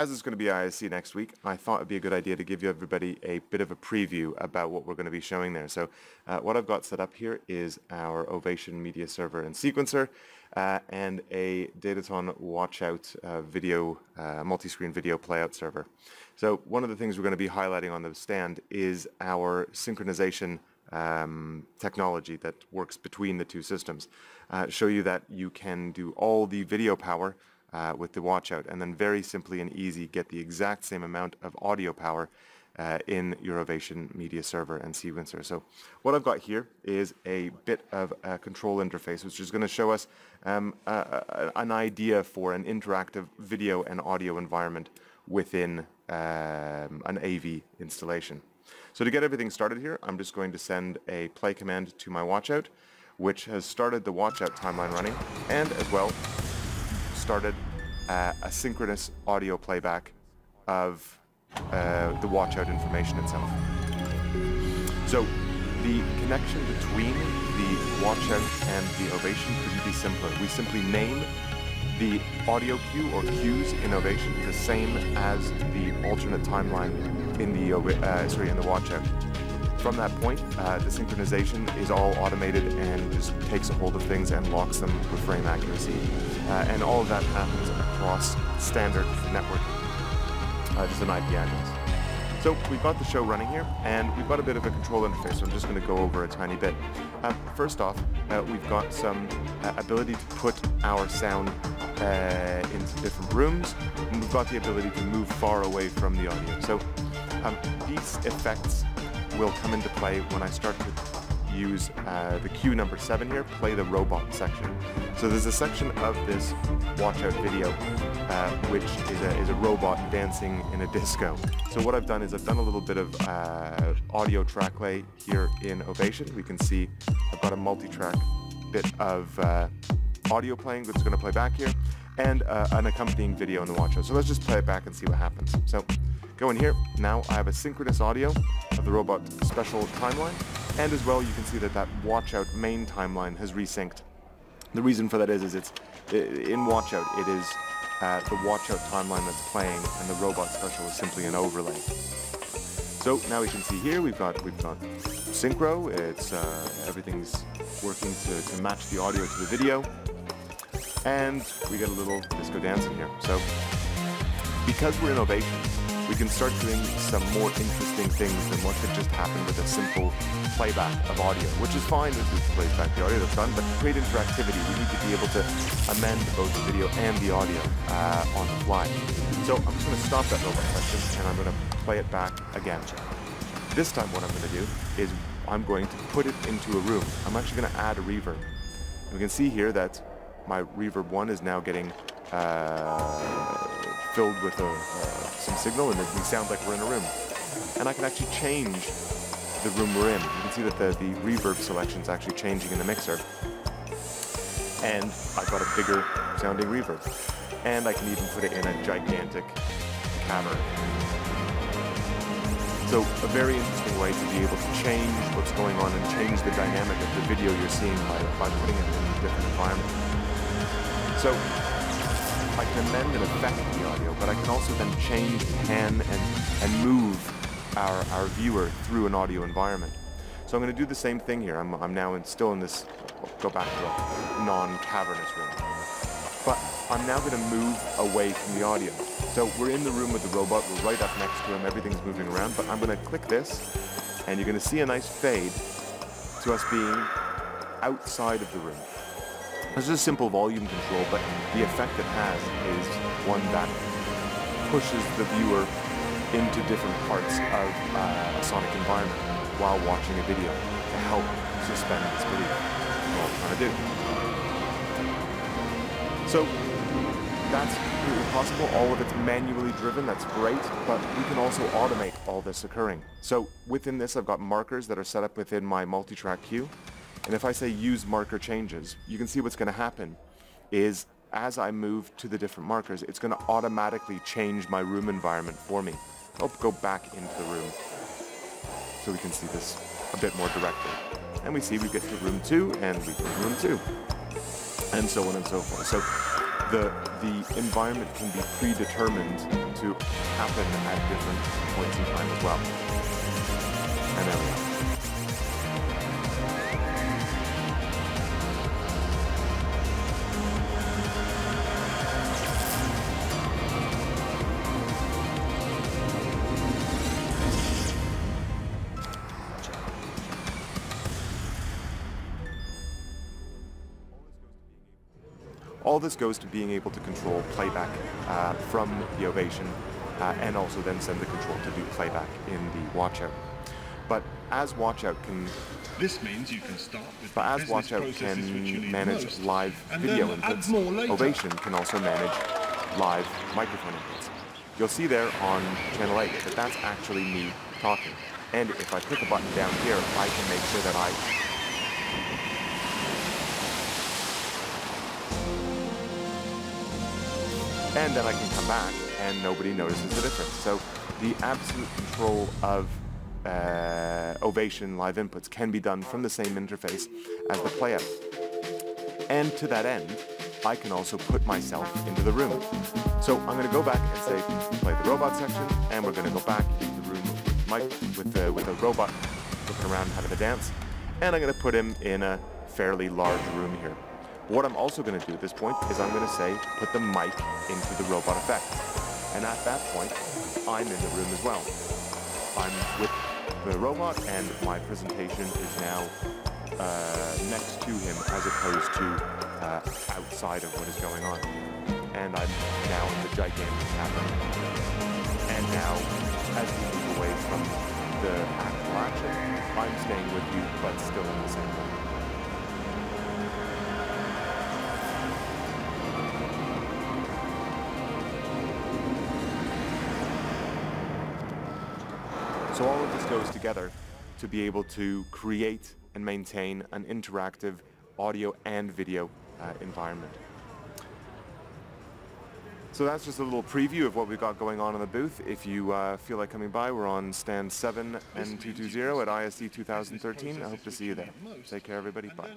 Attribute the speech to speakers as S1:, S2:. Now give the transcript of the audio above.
S1: as it's going to be ISE next week, I thought it'd be a good idea to give you everybody a bit of a preview about what we're going to be showing there. So uh, what I've got set up here is our Ovation media server and sequencer uh, and a Dataton watchout uh, video, uh, multi-screen video playout server. So one of the things we're going to be highlighting on the stand is our synchronization um, technology that works between the two systems. Uh, show you that you can do all the video power uh, with the watchout and then very simply and easy get the exact same amount of audio power uh, in your Ovation media server and sequencer. So what I've got here is a bit of a control interface which is going to show us um, an idea for an interactive video and audio environment within um, an AV installation. So to get everything started here, I'm just going to send a play command to my watchout, which has started the watchout timeline running, and as well started uh, a synchronous audio playback of uh, the watchout information itself. So the connection between the watchout and the ovation couldn't be simpler. We simply name the audio cue or cues in Ovation the same as the alternate timeline in the uh, sorry in the watchout. From that point, uh, the synchronization is all automated and just takes a hold of things and locks them with frame accuracy. Uh, and all of that happens across standard network, uh, just an IP address. So we've got the show running here, and we've got a bit of a control interface, so I'm just going to go over a tiny bit. Uh, first off, uh, we've got some uh, ability to put our sound into different rooms, and we've got the ability to move far away from the audio. So um, these effects will come into play when I start to use uh, the cue number seven here, play the robot section. So there's a section of this watch out video uh, which is a, is a robot dancing in a disco. So what I've done is I've done a little bit of uh, audio track lay here in Ovation. We can see I've got a multi-track bit of uh, audio playing that's going to play back here and uh, an accompanying video in the watch out. So let's just play it back and see what happens. So go in here. Now I have a synchronous audio of the robot special timeline and as well, you can see that that watchout main timeline has resynced. The reason for that is, is it's in watchout, it is uh, the watchout timeline that's playing, and the robot special is simply an overlay. So now we can see here we've got we've got synchro. It's uh, everything's working to, to match the audio to the video, and we get a little disco dancing here. So because we're in Ovation, we can start doing some more interesting things than what could just happen with a simple playback of audio, which is fine if it plays back the audio, that's done, but to create interactivity, we need to be able to amend both the video and the audio uh, on the fly. So I'm just going to stop that robot section and I'm going to play it back again. This time what I'm going to do is I'm going to put it into a room. I'm actually going to add a reverb. And we can see here that my reverb 1 is now getting uh, filled with a, uh, some signal and it sounds like we're in a room. And I can actually change the room we're in. You can see that the, the reverb selection is actually changing in the mixer. And I've got a bigger sounding reverb. And I can even put it in a gigantic cavern. So a very interesting way to be able to change what's going on and change the dynamic of the video you're seeing by, by putting it in a different environment. So I can amend and affect the audio, but I can also then change, pan, and, and move our, our viewer through an audio environment. So I'm going to do the same thing here. I'm, I'm now in, still in this, go back to a non-cavernous room. But I'm now going to move away from the audio. So we're in the room with the robot, we're right up next to him, everything's moving around, but I'm going to click this, and you're going to see a nice fade to us being outside of the room. This is a simple volume control, but the effect it has is one that pushes the viewer into different parts of uh, a sonic environment while watching a video to help suspend this video. What I'm trying to do. So that's completely possible. All of it's manually driven. That's great, but we can also automate all this occurring. So within this, I've got markers that are set up within my multi-track cue. And if I say use marker changes, you can see what's going to happen is as I move to the different markers, it's going to automatically change my room environment for me. I'll go back into the room so we can see this a bit more directly. And we see we get to room 2 and we go to room 2 and so on and so forth. So the, the environment can be predetermined to happen at different points in time as well. And there we go. All this goes to being able to control playback uh, from the Ovation uh, and also then send the control to do playback in the watchout. But as watchout can
S2: this means you can start with
S1: but as watchout can manage most, live video inputs, Ovation can also manage live microphone inputs. You'll see there on channel 8 that that's actually me talking. And if I click a button down here, I can make sure that I and then I can come back and nobody notices the difference. So the absolute control of uh, Ovation live inputs can be done from the same interface as the playout. And to that end, I can also put myself into the room. So I'm going to go back and say, play the robot section, and we're going to go back into the room with Mike, with the, with the robot looking around having a dance, and I'm going to put him in a fairly large room here. What I'm also going to do at this point is I'm going to say, put the mic into the robot effect. And at that point, I'm in the room as well. I'm with the robot and my presentation is now uh, next to him as opposed to uh, outside of what is going on. And I'm now in the gigantic cavern. And now, as we move away from the actual action, I'm staying with you, but still in the same room. So all of this goes together to be able to create and maintain an interactive audio and video uh, environment. So that's just a little preview of what we've got going on in the booth. If you uh, feel like coming by, we're on stand 7 and 220 at ISE 2013. I hope to see you there. Take care, everybody. Bye.